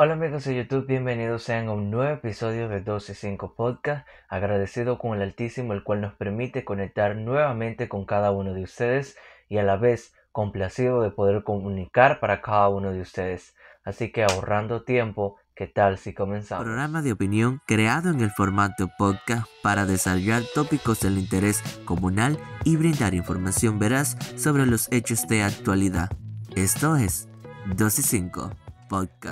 Hola amigos de YouTube, bienvenidos sean a un nuevo episodio de 12.5 Podcast, agradecido con el Altísimo el cual nos permite conectar nuevamente con cada uno de ustedes y a la vez complacido de poder comunicar para cada uno de ustedes. Así que ahorrando tiempo, ¿qué tal si comenzamos? Programa de opinión creado en el formato podcast para desarrollar tópicos del interés comunal y brindar información veraz sobre los hechos de actualidad. Esto es 12.5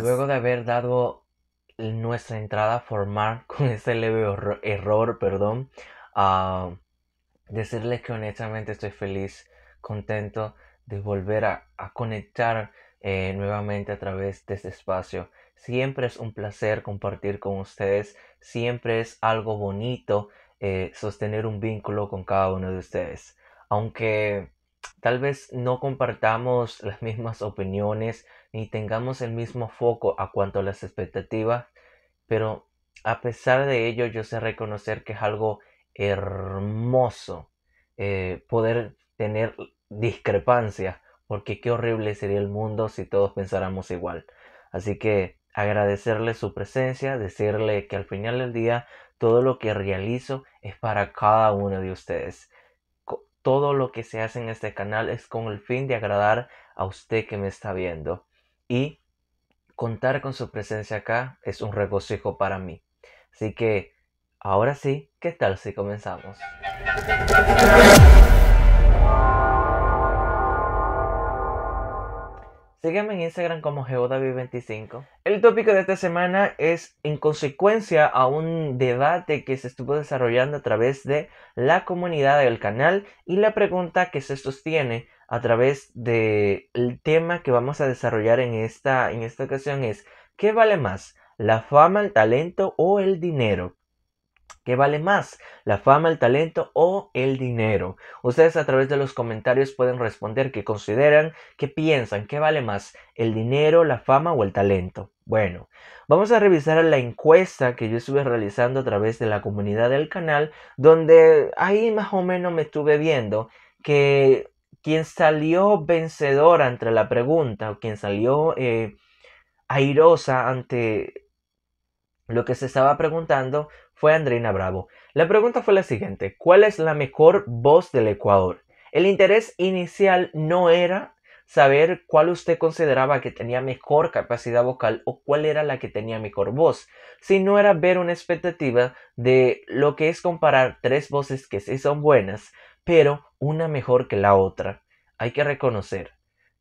Luego de haber dado nuestra entrada formal con ese leve error, perdón, a decirles que honestamente estoy feliz, contento de volver a, conectar eh, nuevamente a través de este espacio. Siempre es un placer compartir con ustedes, siempre es algo bonito eh, sostener un vínculo con cada uno de ustedes. Aunque tal vez no compartamos las mismas opiniones ni tengamos el mismo foco a cuanto las expectativas, pero a pesar de ello yo sé reconocer que es algo hermoso eh, poder tener discrepancia, porque qué horrible sería el mundo si todos pensáramos igual. Así que agradecerle su presencia, decirle que al final del día todo lo que realizo es para cada uno de ustedes. Todo lo que se hace en este canal es con el fin de agradar a usted que me está viendo. Y contar con su presencia acá es un regocijo para mí. Así que, ahora sí, ¿qué tal si comenzamos? Sígueme en Instagram como GeoDavid25. El tópico de esta semana es en consecuencia a un debate que se estuvo desarrollando a través de la comunidad del canal y la pregunta que se sostiene a través del tema que vamos a desarrollar en esta, en esta ocasión es ¿qué vale más? ¿La fama, el talento o el dinero? ¿Qué vale más? ¿La fama, el talento o el dinero? Ustedes a través de los comentarios pueden responder qué consideran, qué piensan, qué vale más, el dinero, la fama o el talento. Bueno, vamos a revisar la encuesta que yo estuve realizando a través de la comunidad del canal, donde ahí más o menos me estuve viendo que quien salió vencedora ante la pregunta, o quien salió eh, airosa ante lo que se estaba preguntando fue Andreina Bravo. La pregunta fue la siguiente, ¿cuál es la mejor voz del Ecuador? El interés inicial no era saber cuál usted consideraba que tenía mejor capacidad vocal o cuál era la que tenía mejor voz, sino era ver una expectativa de lo que es comparar tres voces que sí son buenas, pero una mejor que la otra. Hay que reconocer.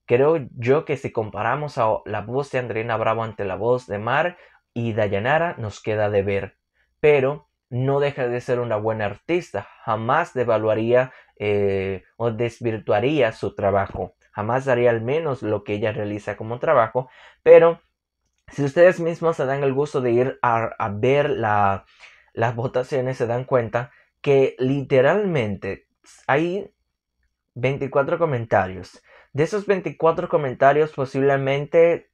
Creo yo que si comparamos a la voz de Andreina Bravo ante la voz de Mar y Dayanara, nos queda de ver pero no deja de ser una buena artista. Jamás devaluaría eh, o desvirtuaría su trabajo. Jamás daría al menos lo que ella realiza como trabajo. Pero si ustedes mismos se dan el gusto de ir a, ver las votaciones, se dan cuenta que literalmente hay 24 comentarios. De esos 24 comentarios, posiblemente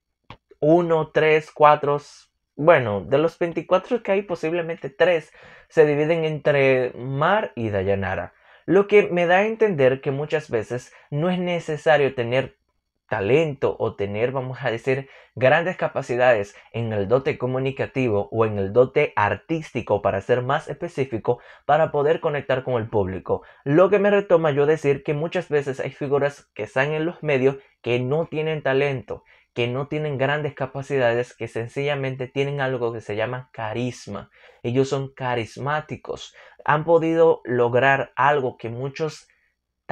1, 3, 4, bueno, de los 24 que hay, posiblemente 3 se dividen entre Mar y Dayanara. Lo que me da a entender que muchas veces no es necesario tener talento o tener, vamos a decir, grandes capacidades en el dote comunicativo o en el dote artístico, para ser más específico, para poder conectar con el público. Lo que me retoma yo decir que muchas veces hay figuras que están en los medios que no tienen talento que no tienen grandes capacidades, que sencillamente tienen algo que se llama carisma. Ellos son carismáticos. Han podido lograr algo que muchos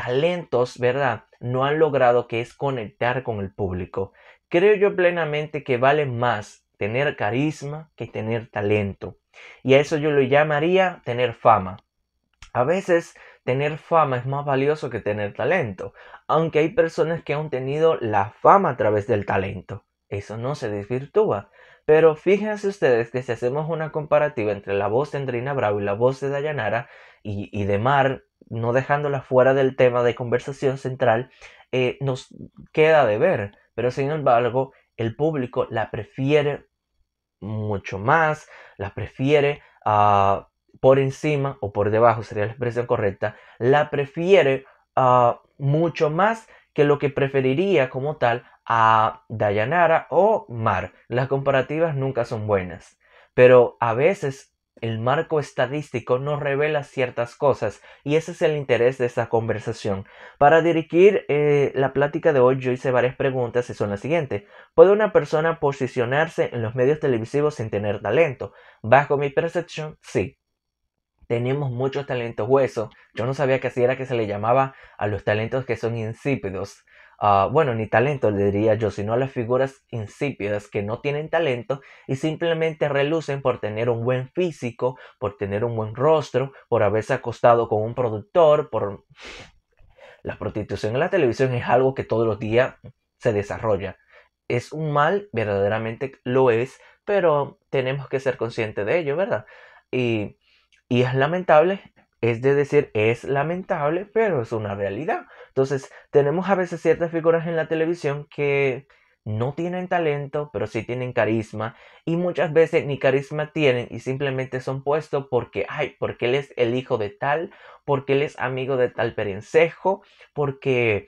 talentos, ¿verdad? No han logrado, que es conectar con el público. Creo yo plenamente que vale más tener carisma que tener talento. Y a eso yo lo llamaría tener fama. A veces tener fama es más valioso que tener talento, aunque hay personas que han tenido la fama a través del talento. Eso no se desvirtúa. Pero fíjense ustedes que si hacemos una comparativa entre la voz de Andrina Bravo y la voz de Dayanara y, de Mar, no dejándola fuera del tema de conversación central, eh, nos queda de ver. Pero sin embargo, el público la prefiere mucho más, la prefiere a por encima o por debajo, sería la expresión correcta, la prefiere ah, mucho más que lo que preferiría como tal a Dayanara o Mar. Las comparativas nunca son buenas, pero a veces el marco estadístico nos revela ciertas cosas y ese es el interés de esta conversación. Para dirigir eh, la plática de hoy yo hice varias preguntas y son las siguientes. ¿Puede una persona posicionarse en los medios televisivos sin tener talento? Bajo mi percepción, sí. Tenemos mucho talento hueso. Yo no sabía que así era que se le llamaba a los talentos que son insípidos. Ah, bueno, ni talento le diría yo, sino a las figuras insípidas que no tienen talento y simplemente relucen por tener un buen físico, por tener un buen rostro, por haberse acostado con un productor, por... La prostitución en la televisión es algo que todos los días se desarrolla. Es un mal, verdaderamente lo es, pero tenemos que ser conscientes de ello, ¿verdad? Y, y es lamentable, es de decir, es lamentable, pero es una realidad. Entonces, tenemos a veces ciertas figuras en la televisión que no tienen talento, pero sí tienen carisma. Y muchas veces ni carisma tienen y simplemente son puestos porque, ay, porque él es el hijo de tal, porque él es amigo de tal perencejo, porque,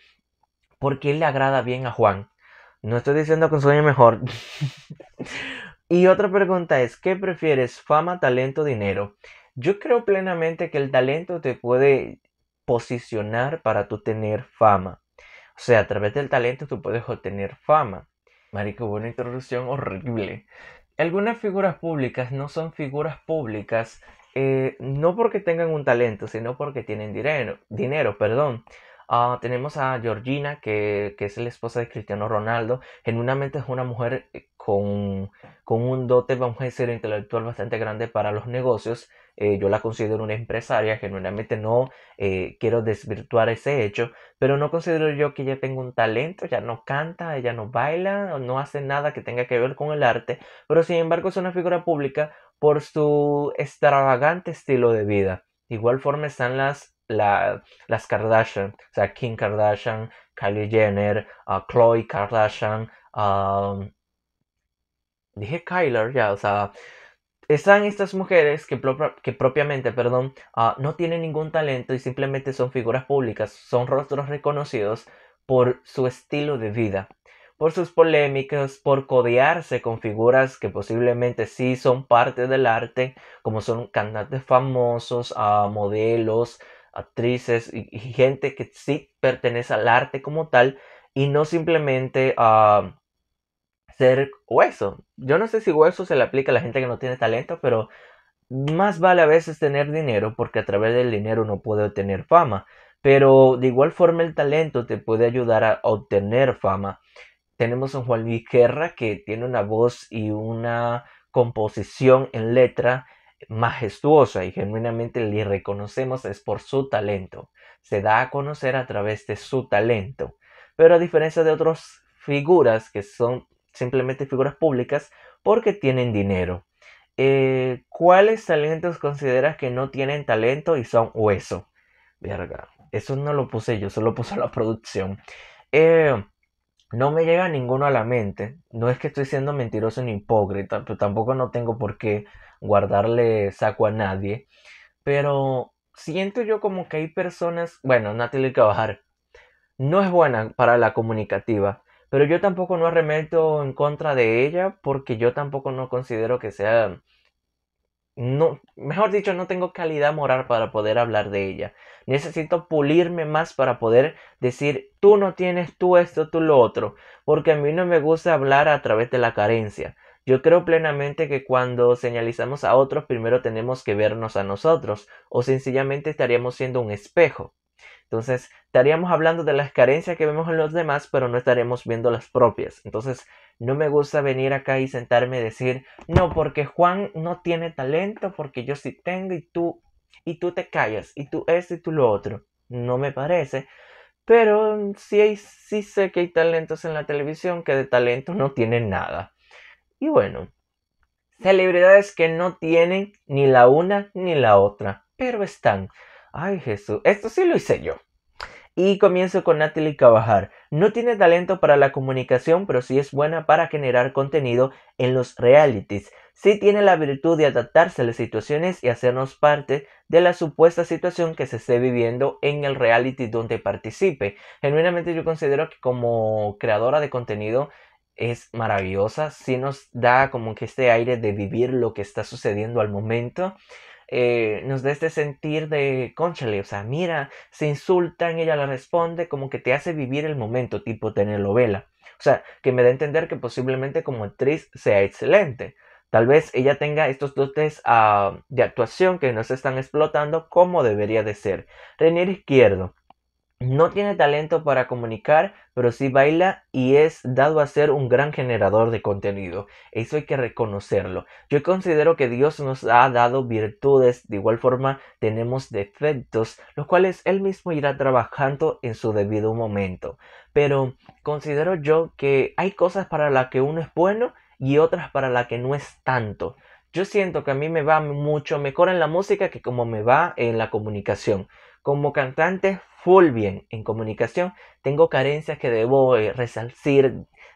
porque él le agrada bien a Juan. No estoy diciendo que sueñe mejor. y otra pregunta es, ¿qué prefieres, fama, talento, dinero? Yo creo plenamente que el talento te puede posicionar para tú tener fama. O sea, a través del talento tú puedes obtener fama. Marico, una introducción horrible. Algunas figuras públicas no son figuras públicas eh, no porque tengan un talento, sino porque tienen dinero. dinero perdón. Ah, tenemos a Georgina, que, que, es la esposa de Cristiano Ronaldo. Genuinamente es una mujer eh, con, con un dote, vamos a decir, intelectual bastante grande para los negocios. Eh, yo la considero una empresaria, genuinamente no eh, quiero desvirtuar ese hecho, pero no considero yo que ella tenga un talento, ella no canta, ella no baila, no hace nada que tenga que ver con el arte, pero sin embargo es una figura pública por su extravagante estilo de vida. De igual forma están las las Kardashian, o sea, Kim Kardashian, Kylie Jenner, uh, Khloe Kardashian, um, dije Kyler ya, o sea, están estas mujeres que, que propiamente, perdón, uh, no tienen ningún talento y simplemente son figuras públicas, son rostros reconocidos por su estilo de vida por sus polémicas, por codearse con figuras que posiblemente sí son parte del arte, como son cantantes famosos, uh, modelos, actrices y, gente que sí pertenece al arte como tal y no simplemente a hueso. Yo no sé si hueso se le aplica a la gente que no tiene talento, pero más vale a veces tener dinero porque a través del dinero uno puede obtener fama. Pero de igual forma el talento te puede ayudar a obtener fama. Tenemos a Juan Luis que tiene una voz y una composición en letra majestuosa y genuinamente le reconocemos es por su talento. Se da a conocer a través de su talento. Pero a diferencia de otras figuras que son simplemente figuras públicas porque tienen dinero. Eh, ¿Cuáles talentos consideras que no tienen talento y son hueso? Verga, eso no lo puse yo, solo puso la producción. Eh, no me llega ninguno a la mente. No es que estoy siendo mentiroso ni hipócrita, pero tampoco no tengo por qué guardarle saco a nadie. Pero siento yo como que hay personas, bueno, Natalie Cabajar no es buena para la comunicativa, pero yo tampoco no arremeto en contra de ella porque yo tampoco no considero que sea no, mejor dicho, no tengo calidad moral para poder hablar de ella. Necesito pulirme más para poder decir, tú no tienes tú esto, tú lo otro, porque a mí no me gusta hablar a través de la carencia. Yo creo plenamente que cuando señalizamos a otros, primero tenemos que vernos a nosotros, o sencillamente estaríamos siendo un espejo. Entonces, estaríamos hablando de las carencias que vemos en los demás, pero no estaremos viendo las propias. Entonces, no me gusta venir acá y sentarme y decir, no, porque Juan no tiene talento, porque yo sí tengo y tú, y tú te callas, y tú esto y tú lo otro. No me parece. Pero sí, sí sé que hay talentos en la televisión que de talento no tienen nada. Y bueno, celebridades que no tienen ni la una ni la otra, pero están. Ay Jesús, esto sí lo hice yo. Y comienzo con Natalie Cabajar. No tiene talento para la comunicación, pero sí es buena para generar contenido en los realities. sí tiene la virtud de adaptarse a las situaciones y hacernos parte de la supuesta situación que se esté viviendo en el reality donde participe. Genuinamente yo considero que como creadora de contenido es maravillosa, sí nos da como que este aire de vivir lo que está sucediendo al momento. Eh, nos da este sentir de conchale, o sea, mira, se insultan, ella la responde, como que te hace vivir el momento, tipo telenovela. O sea, que me da a entender que posiblemente como actriz sea excelente. Tal vez ella tenga estos dotes uh, de actuación que no se están explotando como debería de ser. Renier Izquierdo no tiene talento para comunicar, pero sí baila y es dado a ser un gran generador de contenido. Eso hay que reconocerlo. Yo considero que Dios nos ha dado virtudes, de igual forma tenemos defectos, los cuales Él mismo irá trabajando en su debido momento. Pero considero yo que hay cosas para las que uno es bueno y otras para las que no es tanto. Yo siento que a mí me va mucho mejor en la música que como me va en la comunicación. Como cantante full bien en comunicación, tengo carencias que debo eh,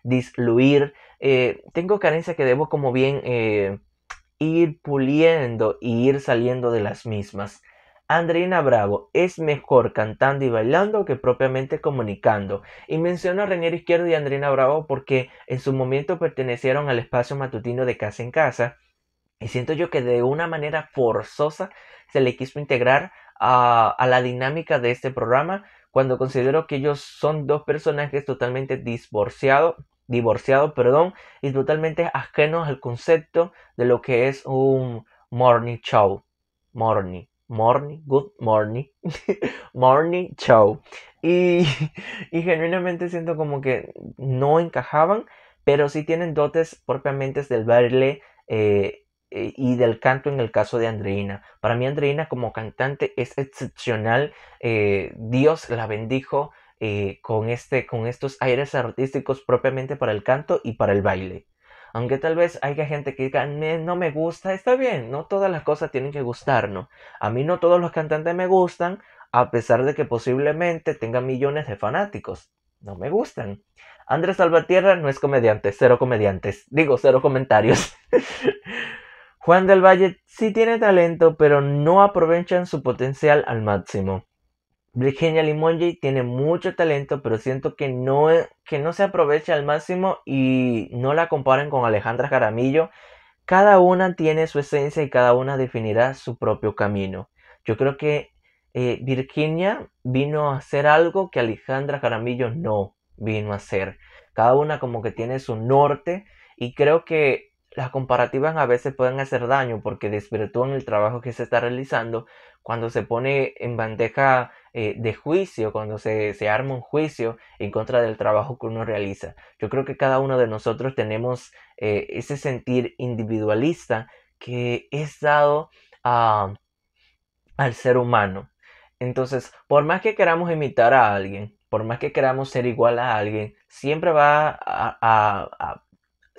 disluir, eh, tengo carencias que debo como bien eh, ir puliendo y ir saliendo de las mismas. Andreina Bravo es mejor cantando y bailando que propiamente comunicando. Y menciono a Renier Izquierdo y a Andreina Bravo porque en su momento pertenecieron al espacio matutino de Casa en Casa. Y siento yo que de una manera forzosa se le quiso integrar a, la dinámica de este programa cuando considero que ellos son dos personajes totalmente divorciados divorciado, perdón, y totalmente ajenos al concepto de lo que es un morning show. Morning, morning, good morning, morning show. Y, y genuinamente siento como que no encajaban, pero sí tienen dotes propiamente del baile eh, y del canto en el caso de Andreina. Para mí Andreina como cantante es excepcional. Eh, Dios la bendijo eh, con, este, con estos aires artísticos propiamente para el canto y para el baile. Aunque tal vez haya gente que diga, no me gusta, está bien, no todas las cosas tienen que gustarnos. A mí no todos los cantantes me gustan, a pesar de que posiblemente tenga millones de fanáticos. No me gustan. Andrés Salvatierra no es comediante, cero comediantes. Digo, cero comentarios. Juan del Valle sí tiene talento, pero no aprovechan su potencial al máximo. Virginia Limongi tiene mucho talento, pero siento que no, que no se aprovecha al máximo y no la comparen con Alejandra Jaramillo. Cada una tiene su esencia y cada una definirá su propio camino. Yo creo que eh, Virginia vino a hacer algo que Alejandra Jaramillo no vino a hacer. Cada una como que tiene su norte y creo que las comparativas a veces pueden hacer daño porque desvirtúan el trabajo que se está realizando cuando se pone en bandeja eh, de juicio, cuando se, arma un juicio en contra del trabajo que uno realiza. Yo creo que cada uno de nosotros tenemos eh, ese sentir individualista que es dado al ser humano. Entonces, por más que queramos imitar a alguien, por más que queramos ser igual a alguien, siempre va a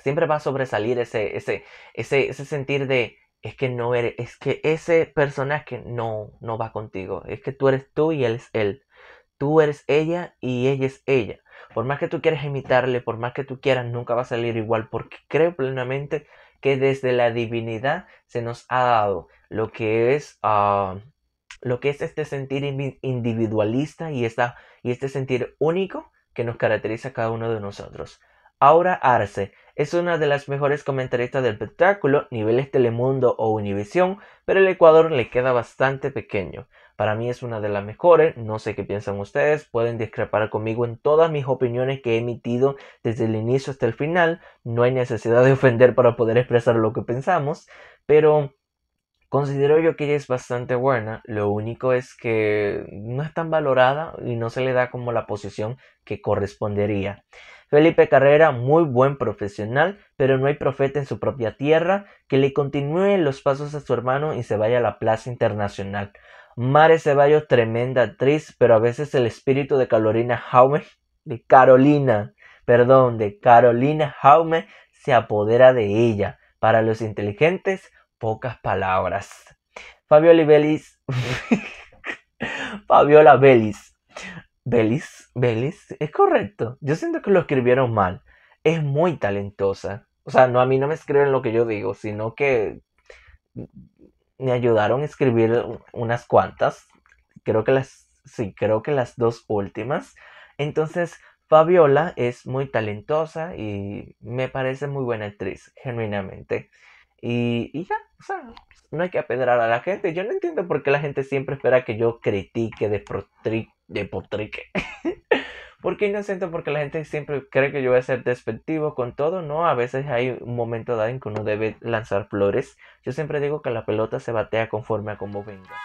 siempre va a sobresalir ese, ese, ese, ese sentir de es que no eres, es que ese personaje no, no va contigo, es que tú eres tú y él es él. Tú eres ella y ella es ella. Por más que tú quieras imitarle, por más que tú quieras, nunca va a salir igual, porque creo plenamente que desde la divinidad se nos ha dado lo que es, ah, lo que es este sentir individualista y, esta, y este sentir único que nos caracteriza a cada uno de nosotros. Aura Arce es una de las mejores comentaristas del espectáculo, niveles Telemundo o Univisión, pero el Ecuador le queda bastante pequeño. Para mí es una de las mejores, no sé qué piensan ustedes, pueden discrepar conmigo en todas mis opiniones que he emitido desde el inicio hasta el final, no hay necesidad de ofender para poder expresar lo que pensamos, pero considero yo que ella es bastante buena, lo único es que no es tan valorada y no se le da como la posición que correspondería. Felipe Carrera, muy buen profesional, pero no hay profeta en su propia tierra que le continúe los pasos a su hermano y se vaya a la plaza internacional. Mare Ceballos, tremenda actriz, pero a veces el espíritu de Carolina Jaume, de Carolina, perdón, de Carolina Jaume se apodera de ella. Para los inteligentes, pocas palabras. Fabiola Belis. Fabiola Belis Belis, Belis, es correcto. Yo siento que lo escribieron mal. Es muy talentosa. o sea, no a mí no me escriben lo que yo digo, sino que me ayudaron a escribir unas cuantas. Creo que las, sí, creo que las dos últimas. Entonces, Fabiola es muy talentosa y me parece muy buena actriz, genuinamente. Y, ya, o sea, no hay que apedrar a la gente. Yo no entiendo por qué la gente siempre espera que yo critique de, de potrique. porque inocente, porque la gente siempre cree que yo voy a ser despectivo con todo, ¿no? A veces hay un momento dado en que uno debe lanzar flores. Yo siempre digo que la pelota se batea conforme a como venga.